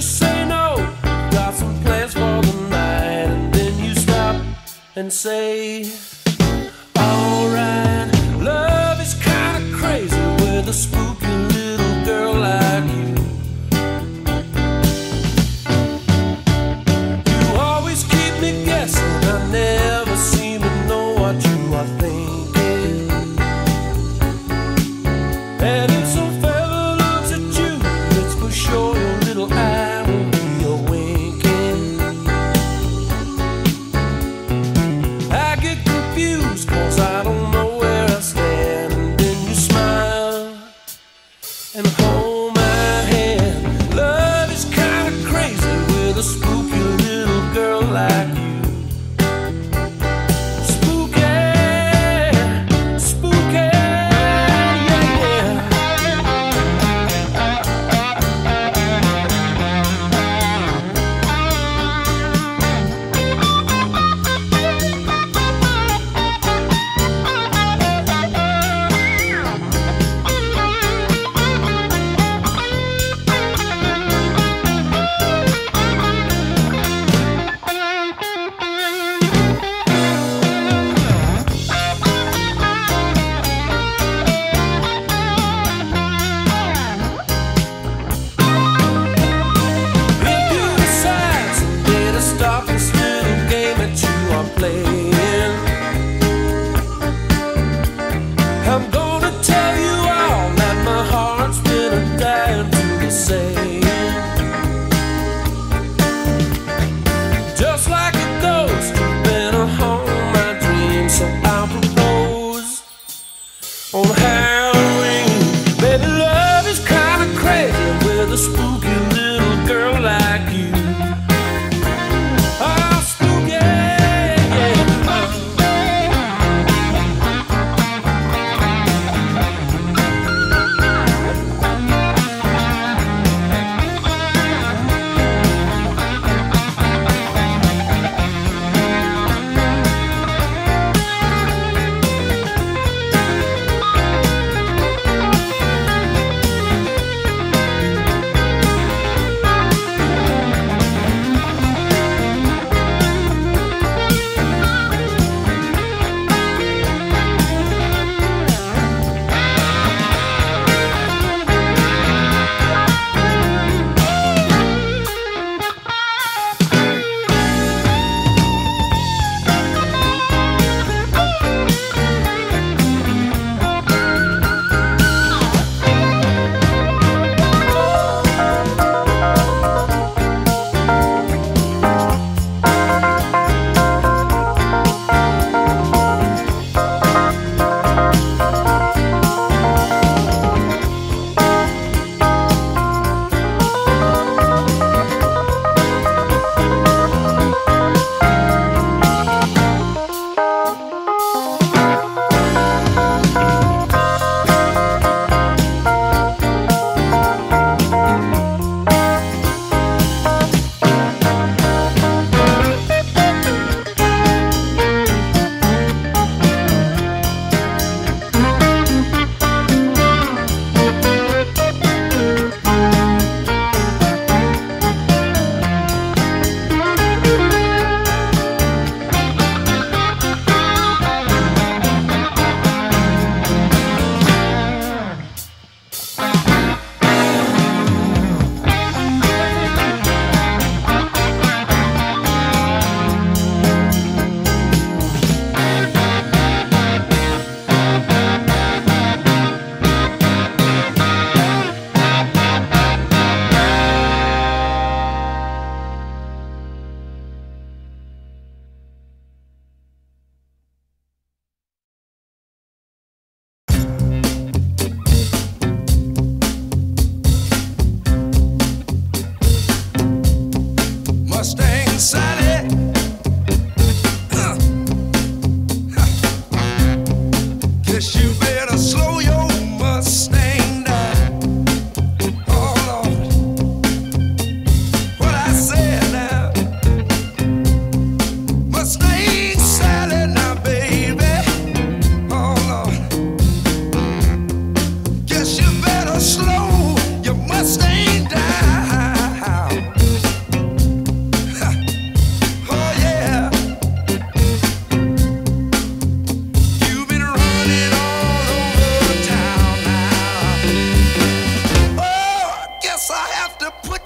just say no. Got some plans for the night, and then you stop and say.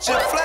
Your flag.